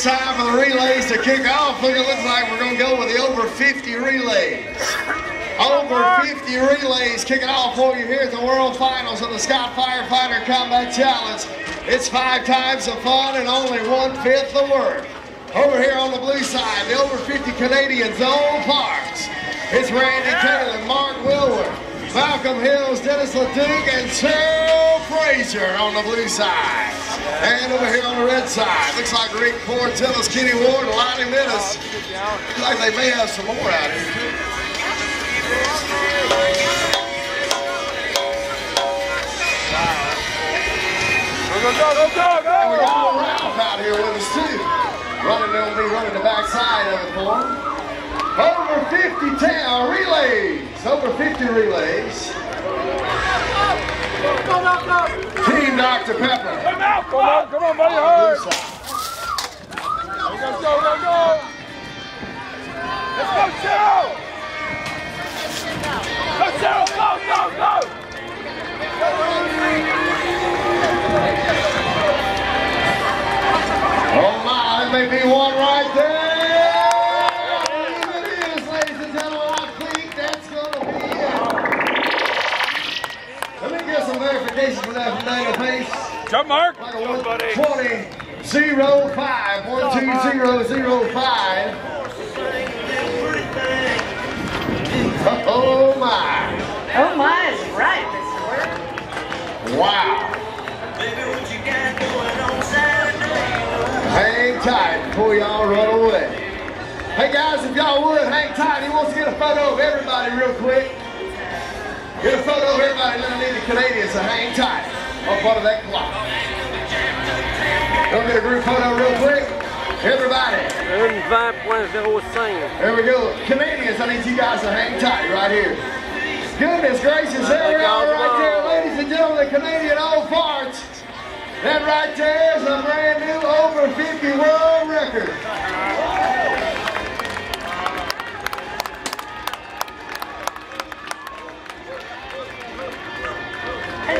It's time for the relays to kick off. Look, it looks like we're going to go with the over 50 relays. Over 50 relays kicking off for you here at the World Finals of the Scott Firefighter Combat Challenge. It's five times the fun and only one-fifth the work. Over here on the blue side, the over 50 Canadians, Old Parks. It's Randy Taylor, Mark Wilward, Malcolm Hills, Denis Leduc, and Terrell Frazier on the blue side. And over here on the red side, looks like Rick Portillo's Kenny Ward, and Lonnie Minnis. Looks like they may have some more out here too. Go, go, go, go, go! And we got Ralph out here with us too. Running, they'll be running the backside of it for. Over 50 town uh, relays. Over 50 relays. Team Dr. Pepper. Come out, come on, come on, buddy, hard! Go, go, go, go! Let's go, Cheryl! Go, Cheryl, go, go, go! Oh my, that may be one right there. Some verification for that from Dana Pace. Jump, Mark! Like a Go, buddy! 20 zero five one two zero zero five. Oh my! Oh my is right, Mr. Word. Wow! Hang tight before y'all run away. Hey guys, if y'all would hang tight, he wants to get a photo of everybody real quick. Get a photo of everybody underneath the Canadians, so hang tight. I'm part of that clock. Don't get a group photo real quick. Everybody. Une 20.05. There we go. Canadians, I need you guys to hang tight right here. Goodness gracious, there we are right there, ladies and gentlemen, the Canadian Old Parts. That right there is a brand new over 50 world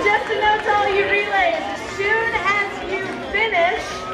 just a note to all you relays, as soon as you finish,